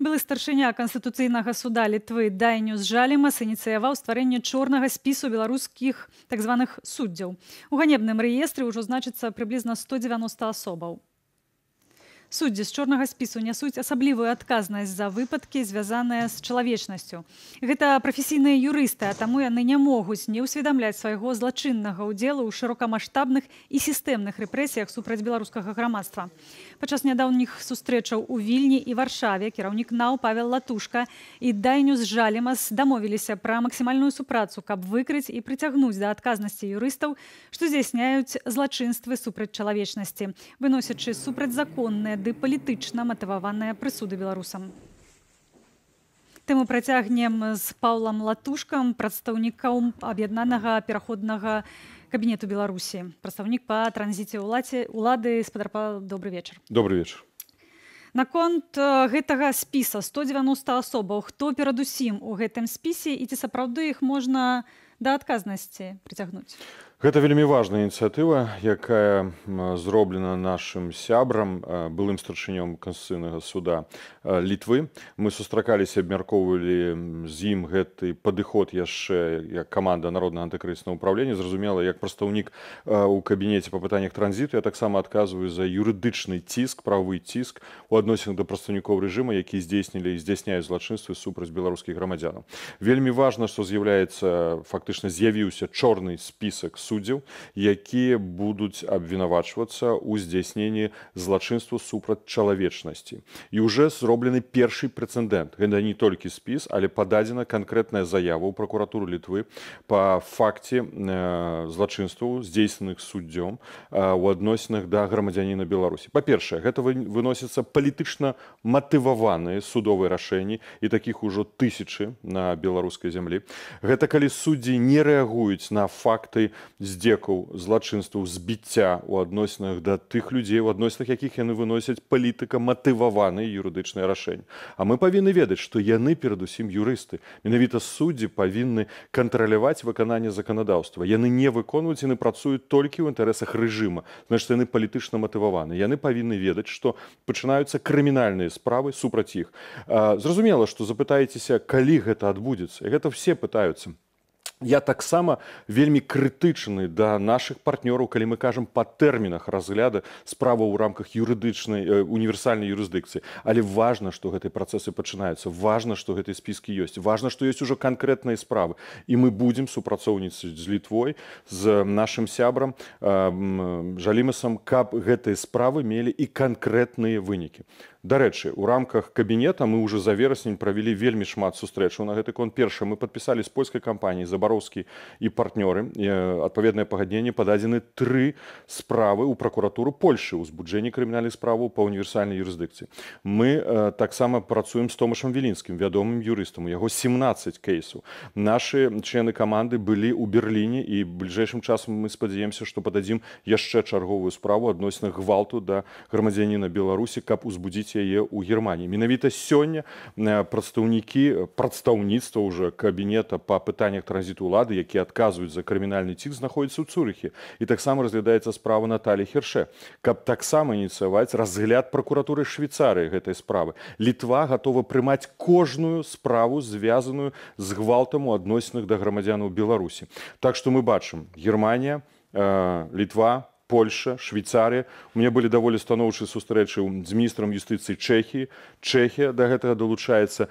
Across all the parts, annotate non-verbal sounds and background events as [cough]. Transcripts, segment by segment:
Былы старшыня канстытуцыйнага суда літвы дайнюс жалімас ініцыяваў стварэнне чорнага спісу беларускіх так званых суддзяў. У ганебным рэестры ўжо значыцца прыблізна 190 асобаў. Суддзі з чорнага спісу нясуць асаблівую адказнасць за выпадкі, звязаныя з чалавечнасцю. Гэта прафесійныя юрысты, а таму яны не могуць не ўсведамляць свайго злачыннага ўдзелу ў шырокамаштабных і сістэмных рэпрэсіях супраць беларускага грамадства. Падчас нядаўніх сустрэчаў у вільні і варшаве кіраўнік нау павел латушка і дайню з жалемас дамовіліся пра максімальную супрацу, каб выкрыць і прыцягнуць да адказнасці юрыстаў, што здзяйсняюць злачынствы супраць чалавечнасці, выносячы супрацьзаконныя ды палітычна матываваныя прысуды беларусам. Тэму працягнем з паўлам латушкам прадстаўнікаў аб'яднанага пераходнага кабінету беларусі. Прадстаўнік па транзіце ўладзе улады спадарпа добрый вечар. Добрый вечар. Наконт гэтага спіса 190 асобаў хто перадусім у гэтым спісе і ці сапраўды іх можна да адказнасці прыцягнуць Гэта вельмі важная ініцыятыва, якая зроблена нашым сябрам былым старшынём канстытуцыйнага суда літвы. Мы сустракаліся, абмяркоўвалі з ім гэты падыход яшчэ як каманда народнага антыкрыснага ўправлення. зразумела, як прадстаўнік у кабінеце па пытаннях транзіту я таксама адказваю за юрыдычны ціск, правы ціск у адносінах да прадстаўнікоў рэжыма, які здзейснілі і здзяйсняюць злачынствы супраць беларускіх грамадзянаў. Вельмі важна, што з'яўляецца фактычна з'явіўся чорны спісак суддзяў якія будуць абвінавачвацца ў здзяйсненні злачынства супраць чалавечнасці. І уже зроблены першы прэцэдэнт гэта не толькі спіс але пададзена канкрэтная заява ў пракуратуру літвы па факце э, злачынстваў здзейсненых суддзём э, у адносінах да грамадзяніна беларусі. Па-першае гэта выносіцца палітычна матываваныя судовыя рашэнні і такіх ужо тысячы на беларускай зямлі. Гэта калі суддзі не рэагуюць на факты здзекаў злачынстваў збіцця ў адносінах да тых людзей у адносінах якіх яны выносяць палітыка матываваныя юрыдычныя рашэнні. А мы павінны ведаць што яны перадусім юрысты. Менавіта суддзі павінны кантраляваць выкананне заканадаўства. Яны не выконваюць яны працуюць толькі ў інтарэсах рэжыма. Значит яны палітычна матываваны. Яны павінны ведаць што пачынаюцца крымінальныя справы супраць іх. Зразумела што запытаецеся калі гэта адбудзецца? Гэта все пытаюцца Я таксама вельмі крытычны да нашых партнёраў, калі мы кажам па тэрмінах разгляда справа ў рамках юрыдычнай э, універсальнай юрысдыкцыі. Але важна, што гэтыя працэсы пачынаюцца. важна, што гэтыя спіскі ёсць. важна, што ёсць ужо канкрэтныя справы. І мы будзем супрацоўніцаць з літвой з нашым сябрам жалімасам, каб гэтыя справы мелі і канкрэтныя вынікі. Дарэчы, у рамках кабінета мы уже за вераснень правялі вельмі шмат сустрэчаў на гэты конт. Перша мы падпісалі з польскай кампаніі забароўскі і партнёры. адпаведнае пагадненне пададзены тры справы ў пракуратуру Польшы ўзбуджэнні крымінальных справаў па універсальнай юрысдыкцыі. Мы э, таксама працуем з томашам вілінскім вядомым юрыстам у яго 17 кейсаў. Нашы члены каманды былі ў берерліне і бліжэйшым часам мы спадзяемся, што пададзім яшчэ чарговую справу адносінах гвалту да грамадзяніна Беларусі, каб узбудзіць робіць яе ў германії менавіта сёння прадстаўнікі прадстаўніцтва уже кабінета па пытаннях транзіту улады які адказваюць за крымінальны цік знаходзіцца ў цурыхе. І таксама разглядаецца справа Наталі херше. Каб таксама ініцыяваць разгляд пракуратуры швейцарыі гэтай справы. Літва готова прымаць кожную справу звязаную з гвалтам у адносінах да грамадзянаў беларусі. Так што мы бачым германія э, літва Польша, Швейцарія. У мяне былі даволі станоўчыя сустрэчы з міністрам юстыцыі Чэхіі. Чэхія да гэтага далучаецца.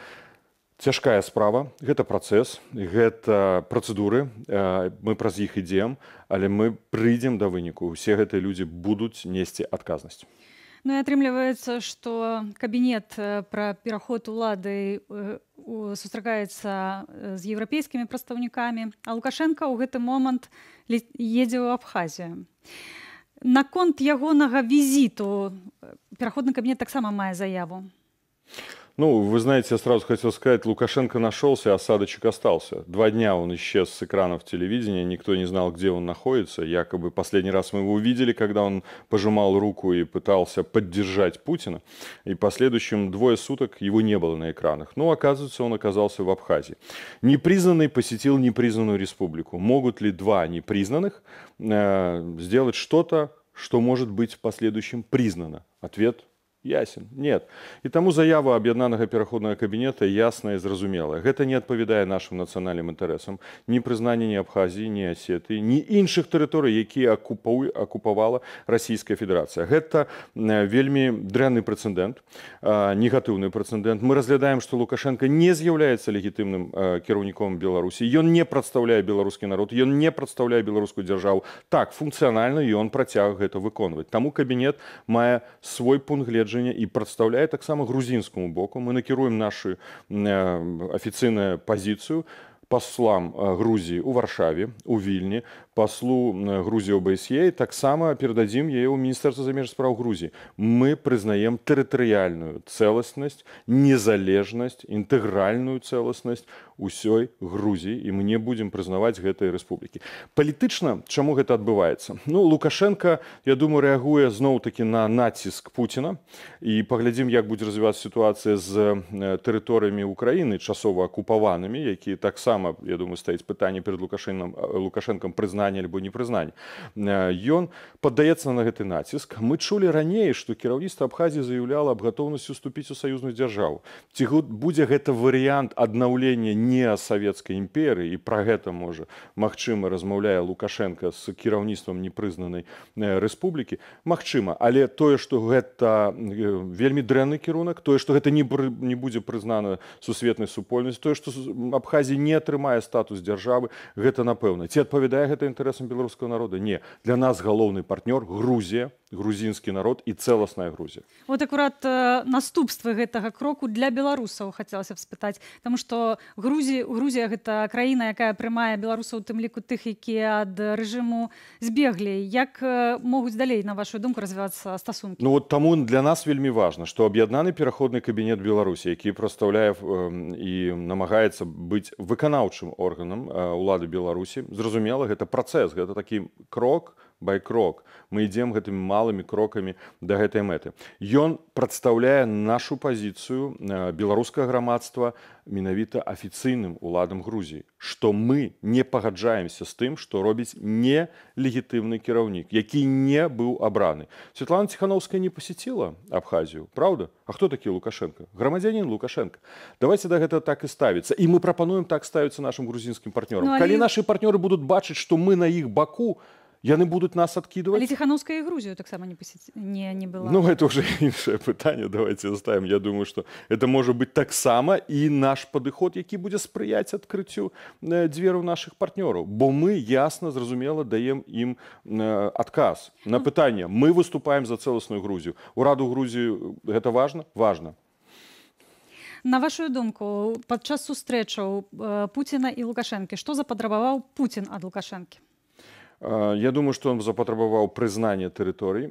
Цяжкая справа, гэта працэс, гэта працэдуры. Мы праз іх ідзем, але мы прыйдзем да выніку. Усе гэтыя людзі будуць несці адказнасць. Ну і атрымліваецца, што кабінет пра пераход улады сустракаецца з еўрапейскімі прадстаўнікамі, а Лукашенко ў гэты момант едзе ў Абхазію наконт ягонага візіту пераходны кабінет таксама мае заяву Ну, вы знаете, я сразу хотел сказать, Лукашенко нашелся, осадочек остался. Два дня он исчез с экранов телевидения, никто не знал, где он находится. Якобы последний раз мы его увидели, когда он пожимал руку и пытался поддержать Путина. И последующим двое суток его не было на экранах. Но, оказывается, он оказался в Абхазии. Непризнанный посетил непризнанную республику. Могут ли два непризнанных э, сделать что-то, что может быть в последующем признано? Ответ ясен. Нет. І таму заява аб'яднанага пераходнага кабінета ясная і зразумелая. Гэта не адпавядае нашим нацыянальным інтарэсам ні прызнання ні абхазіі ні асеты ні іншых тэрыторый якія акупаў акупавала расійская федэрацыя. Гэта вельмі дрэнны прэцэдэнт негатыўны прэцэдэнт мы разглядаем што лукашенко не з'яўляецца легітымным кіраўніком беларусі. Ён не прадстаўляе беларускі народ ён не прадстаўляе беларускую дзяржаву. Так функцыянальна ён працяг гэта выконваць. Таму кабінет мае свой пункт гледжання папераджэння і прадстаўляе таксама грузінскаму боку мы накіруем нашу афіцыйную пазіцыю паслам грузіі у варшаве у вільні паслу грузіі обсе таксама перададзім яе ў міністэрства замеж спраў грузіі мы прызнаем тэрытарыяльную цэласнасць незалежнасць інтэгральную цэласнасць ўсёй грузіі і мы не будзем прызнаваць гэтай рэспублікі. Палітычна чаму гэта адбываецца? Ну лукашенко я думаю рэагуе зноў такі на націск пуціна. І паглядзім як будзе развівацца сітуацыя з тэрыторыямі ўкраіны часова акупаванымі якія таксама я думаю стаіць пытанне перед лукашэнам лукашэнкам прызнання альбо непрызнання ён паддаецца на гэты націск. Мы чулі раней што кіраўніцтва абхазі заяўляла аб гатоўнасці уступіць у саюзную дзяржаву. Ці будзе гэта варыянт аднаўлення не савецкай імперыі і пра гэта можа магчыма размаўляе лукашенко з кіраўніцтвам непрызнанай рэспублікі Мачыма але тое што гэта вельмі дрэнны кірунак тое што гэта не не будзе прызнана сусветнай супольнасць тое што абхазі не атрымае статус дзяржавы гэта напэўна. Ці адпавядае гэта інтарэсам беларускага народа? Не. Для нас галоўны партнёр грузія грузінскі народ і цэласная грузія. Вот акурат наступствы гэтага кроку для беларусаў хацелася б спытаць. Там што грузі грузія гэта краіна якая прымае беларусаў тым ліку тых якія ад рэжыму збеглі. Як могуць далей на вашу думку развівацца стасункі? Ну вот таму для нас вельмі важна што аб'яднаны пераходны кабінет беларусі які прадстаўляе і намагаецца быць выканаўчым органам улады беларусі. Зразумела гэта працэс гэта такі крок у байкрок мы ідзем гэтымі малымі крокамі да гэтай мэты. Ён прадстаўляе нашу пазіцыю беларускага грамадства менавіта афіцыйным уладам грузіі што мы не пагаджаемся з тым што робіць нелегітымны кіраўнік які не быў абраны. Светлана ціхановская не пасеціла абхазію Праўда? А хто такі лукашенко? Грамадзянин лукашенко. Давайте да гэта так і ставіцца. І мы прапануем так ставіцца нашим грузінскім партнёрам. Ну, калі нашы партнёры будуць бачыць што мы на іх баку то яны будуць нас адкідваць ціхановская грузію таксама не пасі... не не было ну это уже [laughs] іншае пытанне давайте заставим. Я думаю что это можа быть таксама і наш падыход які будзе спрыяць адкрыццю дзверу наших партнёраў бо мы ясна зразумела даем ім адказ на пытанне мы выступаем за цэласную грузію ураду грузію гэта важно? Важно. На вашу думку падчас сустрэчаў Пуціна і лукашэнкі што запатрабаваў Пуін ад лукашэнкі Я думаю, што ён запатрабаваў прызнанне тэрыторый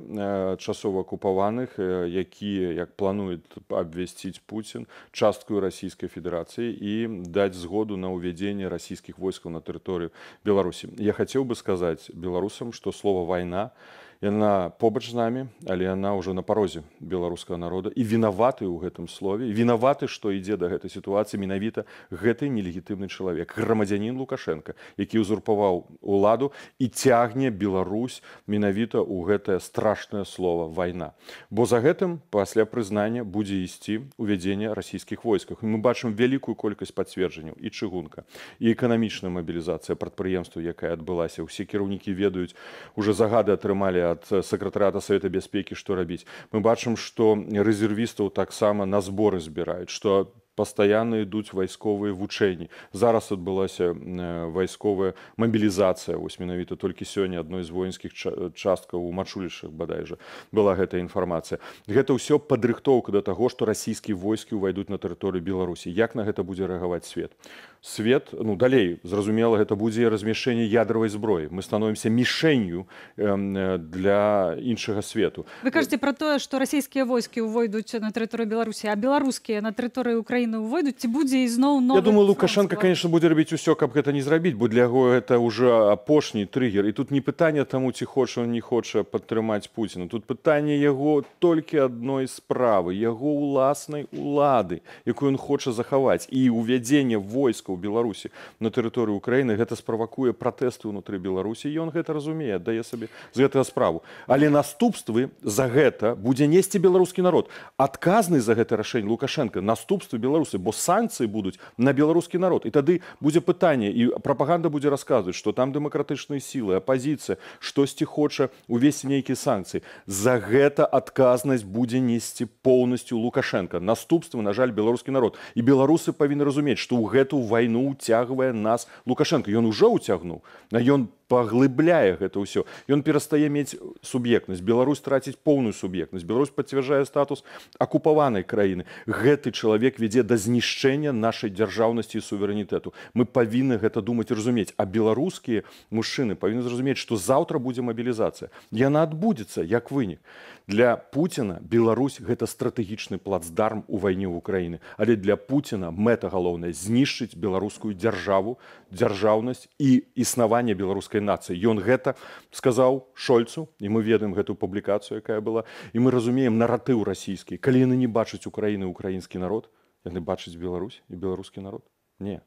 часова акупаваных, якія як плануюць абвясціць Пуін часткую расійскай федэрацыі і даць згоду на ўвядзенне расійскіх войскаў на тэрыторыю Беларусі. Я хацеў бы сказаць беларусам, што слова вайна, яна побач з намі але яна ўжо на парозе беларускага народа і вінаваты ў гэтым слове вінаваты што ідзе да гэтай сітуацыі менавіта гэты нелегітымны чалавек грамадзянин лукашенко які ўзурпаваў уладу і цягне Беларусь менавіта ў гэтае страшнае слово вайна. Бо за гэтым пасля прызнання будзе ісці увядзенне расійскіх войсках. Мы бачым вялікую колькасць пацверджанняў і чыгунка і эканамічная мабілізацыя прадпрыемства якая адбылася. Ўсе кіраўнікі ведаюць уже загады атрымалі ад сакратарата савета бяспекі што рабіць мы бачым што рэзервістаў таксама на зборы збіраюць што пастаянна ідуць вайсковыя вучэнні зараз адбылася вайсковая мабілізацыя вось менавіта толькі сёння адной з воінскіх часткаў у мачулішах бадай жа была гэтая інфармацыя гэта ўсё падрыхтоўка да таго што расійскія войскі ўвайдуць на тэрыторыю беларусі. Як на гэта будзе рэагаваць свет? Свет ну далей зразумела гэта будзе размяшчэнне ядравай зброі. Мы становімся мішэнню для іншага свету. Вы кажаце пра тое што расійскія войскі ўвойдуць на тэрыторыю беларусі а беларускія на тэрыторыі украіны краіну увойдуць ці будзе ізноў Я думаю лукашенко конечно будзе рабіць усё каб гэта не зрабіць бо для яго это уже апошні трыггер і тут не пытанне таму ці хоча он не хоча падтрымаць пуціна тут пытанне яго толькі адной справы яго ўласнай улады якую ён хоча захаваць і ўвядзенне войска ў беларусі на тэрыторыю украіны гэта справакуе пратэсты ўнутры беларусі ён гэта разумее дае сабе з гэтага справу. Але наступствы за гэта будзе несці беларускі народ. Адказны за гэта рашэнне лукашенко наступствы беларусы бо санкцыі будуць на беларускі народ. І тады будзе пытанне і прапаганда будзе расказваць што там дэмакратычныя сілы апазіцыя штосьці хоча увесці нейкія санкцыі. За гэта адказнасць будзе несці поўнасцю лукашенко. Наступствы на жаль беларускі народ. І беларусы павінны разумець што ў гэту вайну ўцягвае нас лукашенко. Ён ужо ўцягнуў. На ён паглыбляе гэта ўсё ён перастае мець суб'ектнасць Беларусь траціць поўную суб'ектнасць Беларусь пацвярджае статус акупаванай краіны гэты чалавек вядзе да знішчэння нашай дзяржаўнасці і суверэнітэту мы павінны гэта думаць разумець а беларускія мужчыны павінны зразумець што заўтра будзе мабілізацыя яна адбудзецца як вынік для пуціна Беларусь гэта стратэгічны плацдарм у вайне ў Україніны але для пуціна мэта галоўная знішчыць беларускую дзяржаву дзяржаўнасць і існаванне беларускай нацыі. Ён гэта сказаў шольцу і мы ведаем гэтую публікацыю якая была. І мы разумеем наратыў расійскі. Калі яны не бачаць украіны украінскі народ яны бачаць Беларусь і беларускі народ? Не